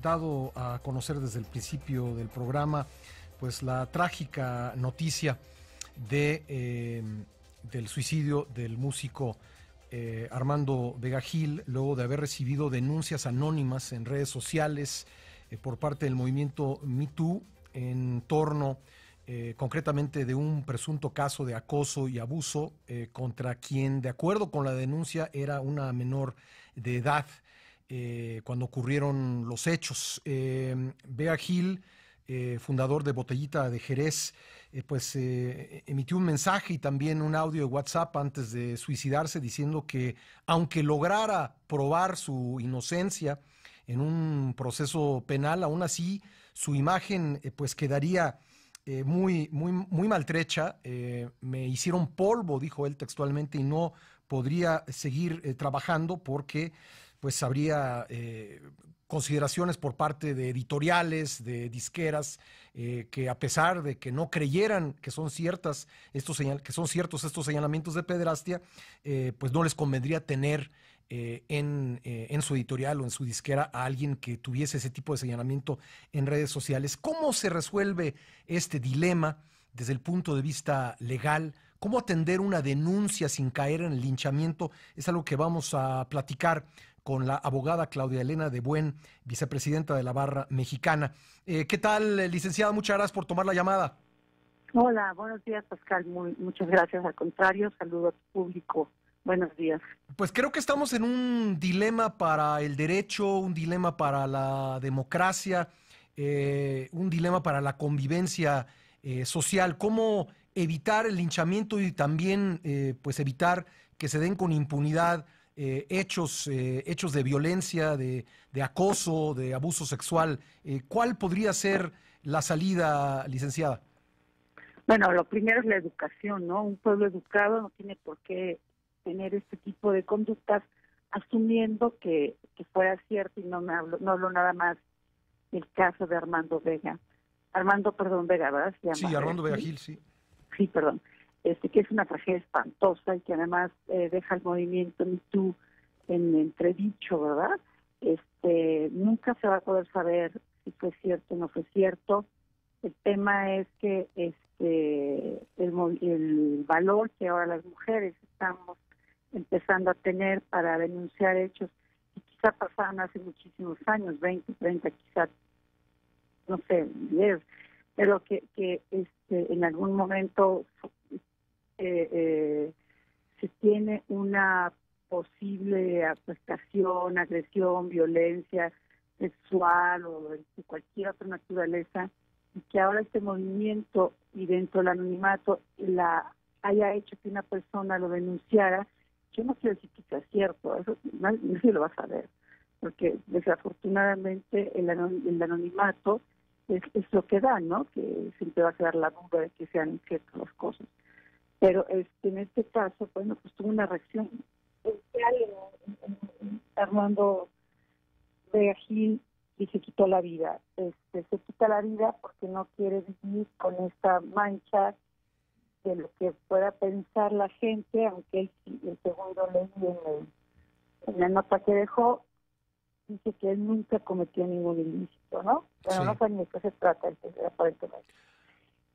dado a conocer desde el principio del programa pues la trágica noticia de, eh, del suicidio del músico eh, Armando Vega Gil luego de haber recibido denuncias anónimas en redes sociales eh, por parte del movimiento MeToo en torno concretamente de un presunto caso de acoso y abuso contra quien de acuerdo con la denuncia era una menor de edad. Eh, cuando ocurrieron los hechos. Eh, Bea Gil, eh, fundador de Botellita de Jerez, pues emitió un mensaje y también un audio de WhatsApp antes de suicidarse diciendo que aunque lograra probar su inocencia en un proceso penal, aún así su imagen pues quedaría muy, muy, muy maltrecha. me hicieron polvo, dijo él textualmente, y no podría seguir trabajando porque pues habría eh, consideraciones por parte de editoriales, de disqueras, eh, que a pesar de que no creyeran que son ciertas estos que son ciertos estos señalamientos de pederastia, eh, pues no les convendría tener en, en, su editorial o en su disquera a alguien que tuviese ese tipo de señalamiento en redes sociales. ¿Cómo se resuelve este dilema desde el punto de vista legal? ¿Cómo atender una denuncia sin caer en el linchamiento? Es algo que vamos a platicar con la abogada Claudia Elena de Buen, vicepresidenta de la Barra Mexicana. Eh, ¿Qué tal, eh, licenciada? Muchas gracias por tomar la llamada. Hola, buenos días, Pascal. Muy, muchas gracias. Al contrario, saludo al público. Buenos días. Pues creo que estamos en un dilema para el derecho, un dilema para la democracia, eh, un dilema para la convivencia social. ¿Cómo evitar el linchamiento y también pues evitar que se den con impunidad eh, hechos, eh, hechos de violencia, de, acoso, de abuso sexual. Eh, ¿Cuál podría ser la salida, licenciada? Bueno, lo primero es la educación, ¿no? Un pueblo educado no tiene por qué tener este tipo de conductas, asumiendo que, que fuera cierto y no me hablo, no hablo nada más del caso de Armando Vega. Armando, perdón, Vega, ¿verdad? sí, Armando Vega Gil, sí. Sí, perdón este que es una tragedia espantosa y que además eh, deja el movimiento MeToo en entredicho, ¿verdad? Este, nunca se va a poder saber si fue cierto o no fue cierto. El tema es que este el, el valor que ahora las mujeres estamos empezando a tener para denunciar hechos y quizá pasaron hace muchísimos años, 20, 30, quizá, no sé, 10, pero que, que este, en algún momento eh, eh, se tiene una posible afectación, agresión, violencia sexual o de cualquier otra naturaleza, y que ahora este movimiento y dentro del anonimato la haya hecho que una persona lo denunciara, yo no quiero decir que sea cierto, eso nadie lo va a saber, porque desafortunadamente el, anonimato es, es, lo que da, ¿no? Que siempre va a quedar la duda de que sean ciertas las cosas. Pero este, en este caso, bueno, pues tuvo una reacción especial en, Armando de Gil y se quitó la vida. Este, se quita la vida porque no quiere vivir con esta mancha de lo que pueda pensar la gente, aunque él, el segundo ley en, en la nota que dejó, dice que él nunca cometió ningún ilícito, ¿no? Pero no sabe ni de qué se trata, aparentemente.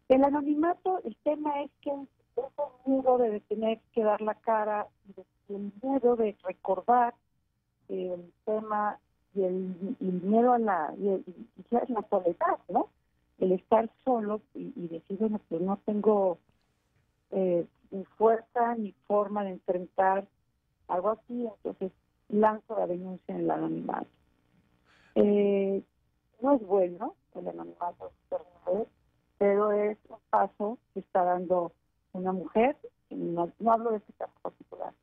El anonimato, el tema es que ese miedo de tener que dar la cara y el miedo de recordar el tema y el, miedo a la, y, la soledad, ¿no? El estar solo y, decir, bueno, pues no tengo eh, ni fuerza ni forma de enfrentar algo así, entonces lanzo la denuncia en el anonimato. Eh, no es bueno el anonimato, pero es un paso que está dando una mujer, no, hablo de este caso particular,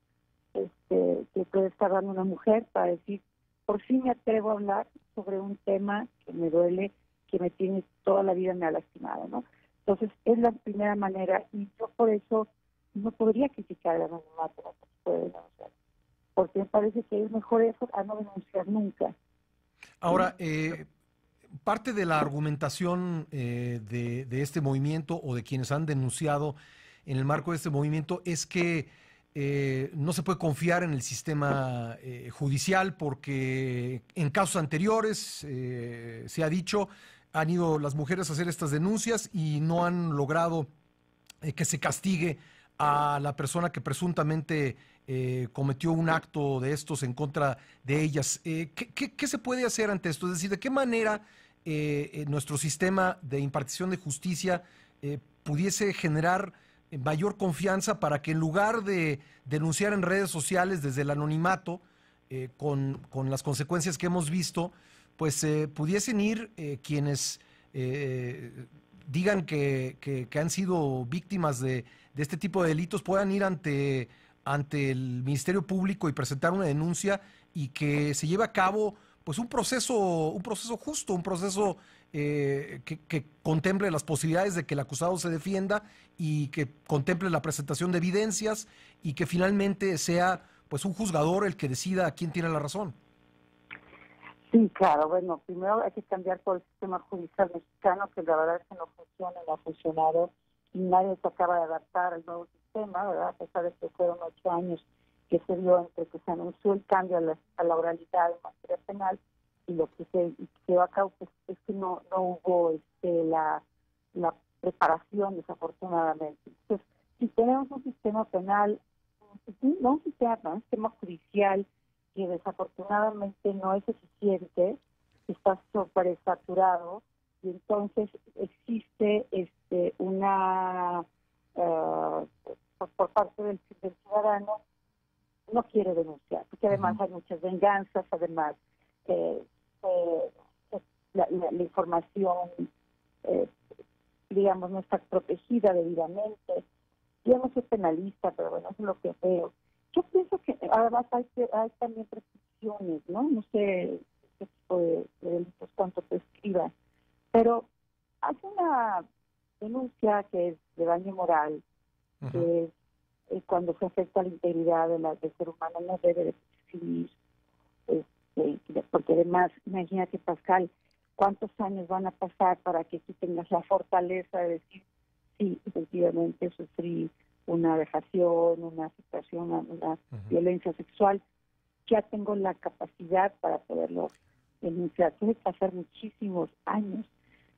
este, que puede estar dando una mujer para decir, por fin me atrevo a hablar sobre un tema que me duele, que me tiene toda la vida me ha lastimado, ¿no? Entonces, es la primera manera y yo por eso no podría criticar el anonimato, no puede denunciar, porque me parece que es mejor eso a no denunciar nunca. Ahora, eh, parte de la argumentación eh, de, de, este movimiento o de quienes han denunciado en el marco de este movimiento es que eh, no se puede confiar en el sistema eh, judicial porque en casos anteriores, eh, se ha dicho, han ido las mujeres a hacer estas denuncias y no han logrado que se castigue a la persona que presuntamente cometió un acto de estos en contra de ellas. ¿qué, qué, se puede hacer ante esto? Es decir, ¿de qué manera nuestro sistema de impartición de justicia pudiese generar mayor confianza para que en lugar de denunciar en redes sociales desde el anonimato, eh, con, las consecuencias que hemos visto, pues eh, pudiesen ir eh, quienes digan que, han sido víctimas de, este tipo de delitos, puedan ir ante, ante el Ministerio Público y presentar una denuncia y que se lleve a cabo pues un proceso, un proceso justo, un proceso eh, que, contemple las posibilidades de que el acusado se defienda y que contemple la presentación de evidencias y que finalmente sea pues un juzgador el que decida quién tiene la razón. Sí, claro, bueno, primero hay que cambiar por el sistema judicial mexicano, que la verdad es que no funciona, no ha funcionado y nadie se acaba de adaptar al nuevo sistema, ¿verdad? A pesar de que fueron ocho años que se dio entre que se anunció el cambio a la, a la oralidad en materia penal y lo que se llevó a cabo pues, es que no, no hubo este, la, la preparación, desafortunadamente. Entonces, si tenemos un sistema penal, no un sistema, un sistema judicial que desafortunadamente no es eficiente, está sobresaturado, y entonces existe este una uh, por parte del, ciudadano no quiere denunciar, porque además hay muchas venganzas, además eh, eh, la, información, eh, digamos, no está protegida debidamente. Yo no soy penalista, pero bueno, eso es lo que veo. Yo pienso que además hay, hay también prescripciones, ¿no? No sé qué tipo de, delitos cuánto prescriba, pero hay una denuncia que es de daño moral, que es eh, cuando se afecta la integridad de la, del ser humano, no debe de prescribir porque además, imagínate Pascal, cuántos años van a pasar para que tú tengas la fortaleza de decir, sí, efectivamente sufrí una vejación, una situación, una, violencia sexual, ya tengo la capacidad para poderlo denunciar. Tiene que pasar muchísimos años.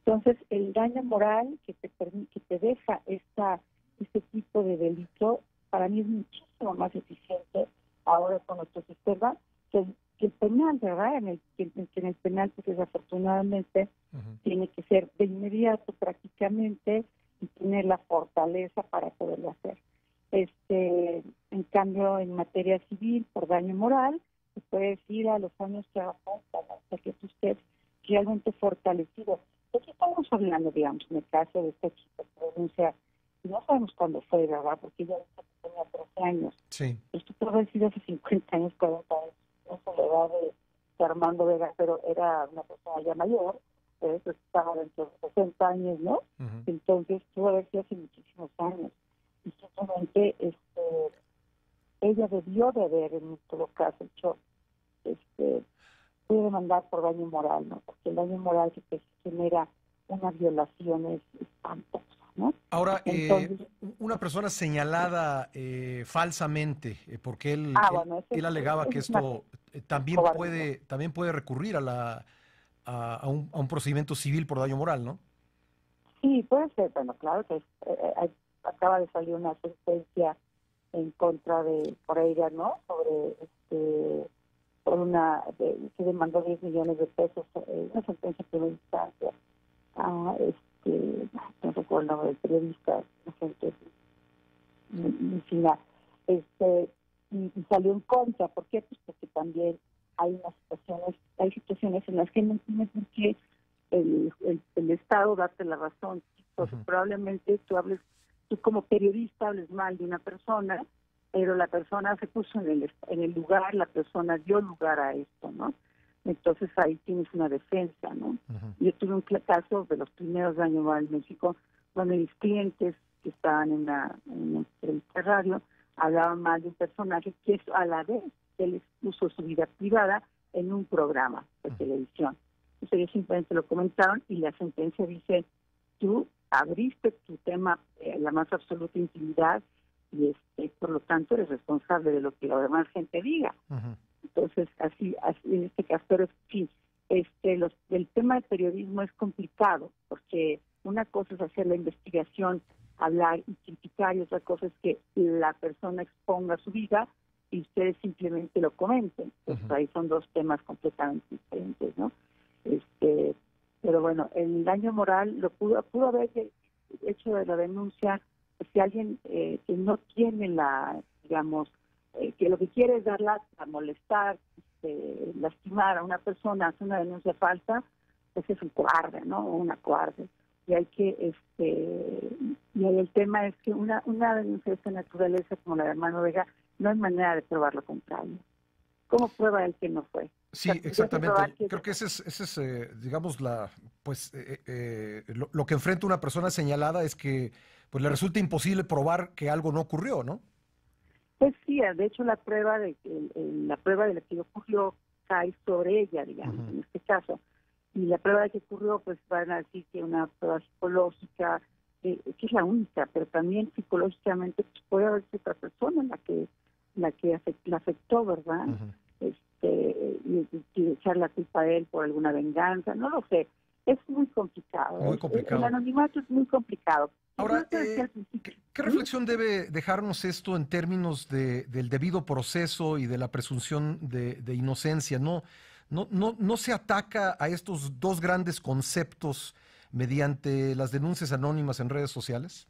Entonces, el daño moral que te que te deja esta este tipo de delito, para mí es muchísimo más eficiente ahora con nuestro sistema que el penal, ¿verdad? En el, en el penal, pues desafortunadamente, tiene que ser de inmediato prácticamente y tener la fortaleza para poderlo hacer. Este, en cambio, en materia civil, por daño moral, se puede decir a los años que hasta que usted realmente fortalecido. ¿De qué estamos hablando, digamos, en el caso de esta chica que denuncia? No sabemos cuándo fue, ¿verdad? Porque ella tenía 13 años. Sí. Esto puede haber sido hace 50 años, 40 años soledad de, Armando Vega, pero era una persona ya mayor, eso estaba dentro de 60 años, ¿no? Entonces tuvo haber sido hace muchísimos años. Y simplemente este, ella debió de haber, en todo caso, hecho, este, puede demandar por daño moral, ¿no? Porque el daño moral que genera una violación es espantosa. Ahora, eh, una persona señalada eh, falsamente, eh, porque él, ah, él, alegaba que esto también puede también puede recurrir a la a, un, a, un, procedimiento civil por daño moral, ¿no? Sí, puede ser. Bueno, claro que acaba de salir una sentencia en contra de Pereira, ¿no? Sobre este por una se demandó 10 millones de pesos, una sentencia de instancia. Ah, este, que no recuerdo el nombre del periodista, la gente este, y, salió en contra. ¿Por qué? Pues porque también hay unas situaciones, hay situaciones en las que no tienes que el, el, Estado darte la razón. Probablemente tú hables, tú como periodista hables mal de una persona, pero la persona se puso en el, en el lugar, la persona dio lugar a esto, ¿no? Entonces ahí tienes una defensa, ¿no? Yo tuve un caso de los primeros años en México, donde mis clientes que estaban en la en el radio hablaban mal de un personaje que es a la vez que les puso su vida privada en un programa de televisión. Entonces ellos simplemente lo comentaron y la sentencia dice, tú abriste tu tema, eh, la más absoluta intimidad, y este, por lo tanto eres responsable de lo que la demás gente diga. Entonces, así, así en este caso, pero sí, este, los, el tema del periodismo es complicado, porque una cosa es hacer la investigación, hablar y criticar, y otra cosa es que la persona exponga su vida y ustedes simplemente lo comenten. Pues ahí son dos temas completamente diferentes, ¿no? Este, pero bueno, el daño moral lo pudo, pudo haber hecho de la denuncia si alguien eh, que no tiene la, digamos, eh, que lo que quiere es darla a molestar, este, lastimar a una persona, hace una denuncia falsa, pues es un cobarde, ¿no? Una cobarde. Y hay que, este, y el tema es que una, una denuncia de esta naturaleza como la de hermano Vega, no hay manera de probar lo contrario. ¿Cómo prueba el que no fue? Sí, exactamente. Creo que ese es, ese es eh, digamos, la, pues, lo, lo, que enfrenta una persona señalada es que pues le resulta imposible probar que algo no ocurrió, ¿no? Pues sí, de hecho la prueba de la prueba de lo que ocurrió cae sobre ella, digamos, en este caso. Y la prueba de que ocurrió, pues van a decir que una prueba psicológica, que es la única, pero también psicológicamente pues, puede haber otra persona la que la que la afectó, ¿verdad? Este y, y, echar la culpa a él por alguna venganza, no lo sé. Es muy complicado. Muy complicado. El anonimato es muy complicado. Ahora, eh, ¿qué, reflexión debe dejarnos esto en términos de, del debido proceso y de la presunción de, inocencia? ¿No, no, no, ¿No se ataca a estos dos grandes conceptos mediante las denuncias anónimas en redes sociales?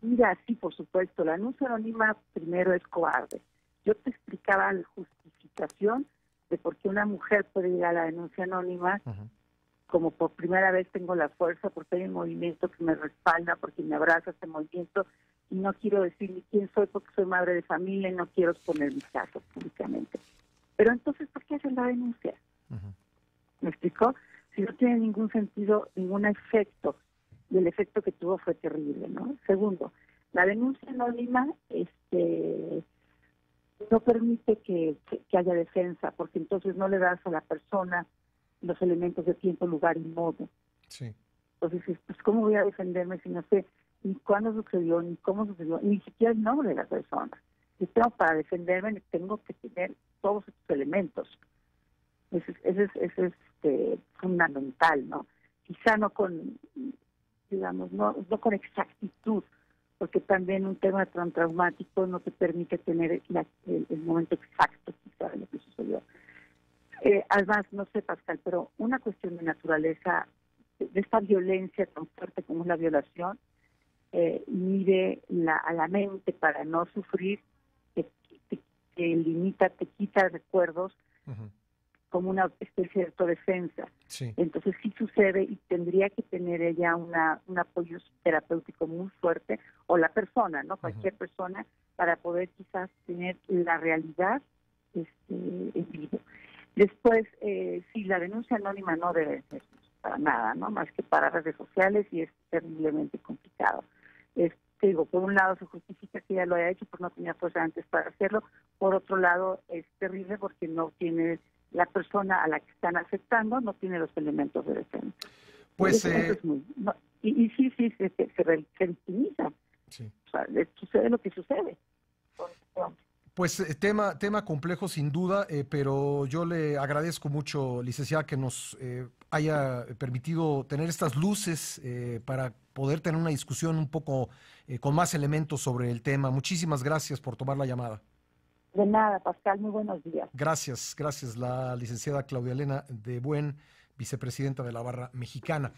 Mira, sí, por supuesto. La denuncia anónima primero es cobarde. Yo te explicaba la justificación de por qué una mujer puede ir a la denuncia anónima como por primera vez tengo la fuerza, porque hay un movimiento que me respalda, porque me abraza este movimiento, y no quiero decir ni quién soy porque soy madre de familia y no quiero exponer mis casos públicamente. Pero entonces, ¿por qué hacen la denuncia? ¿Me explicó? Si no tiene ningún sentido, ningún efecto, y el efecto que tuvo fue terrible, ¿no? Segundo, la denuncia anónima este, no permite que haya defensa, porque entonces no le das a la persona los elementos de tiempo, lugar y modo. Sí. Entonces, pues, ¿cómo voy a defenderme si no sé ni cuándo sucedió, ni cómo sucedió, ni siquiera el nombre de la persona? Y tengo para defenderme, tengo que tener todos estos elementos. Ese, es, es este, fundamental, ¿no? Quizá no con, digamos, no, no con exactitud, porque también un tema tan traumático no te permite tener el, el, momento exacto quizá de lo que sucedió. Eh, además, no sé, Pascal, pero una cuestión de naturaleza, de esta violencia tan fuerte como es la violación, eh, mide la, a la mente para no sufrir, te, limita, te quita recuerdos como una especie de autodefensa. Entonces sí sucede y tendría que tener ella una, un apoyo terapéutico muy fuerte, o la persona, ¿no? Cualquier persona, para poder quizás tener la realidad este, en vivo. Después, eh, sí, la denuncia anónima no debe ser para nada, ¿no? Más que para redes sociales y es terriblemente complicado. Es, digo, por un lado se justifica que ya lo haya hecho, porque no tenía fuerza antes para hacerlo. Por otro lado, es terrible porque no tiene la persona a la que están aceptando, no tiene los elementos de defensa. Pues, eh, y, sí, sí, se, se, se, victimiza. Sí. O sea, sucede lo que sucede. Pues eh, tema, tema complejo sin duda, eh, pero yo le agradezco mucho, licenciada, que nos eh, haya permitido tener estas luces para poder tener una discusión un poco con más elementos sobre el tema. Muchísimas gracias por tomar la llamada. De nada, Pascal, muy buenos días. Gracias, gracias. La licenciada Claudia Elena de Buen, vicepresidenta de la Barra Mexicana.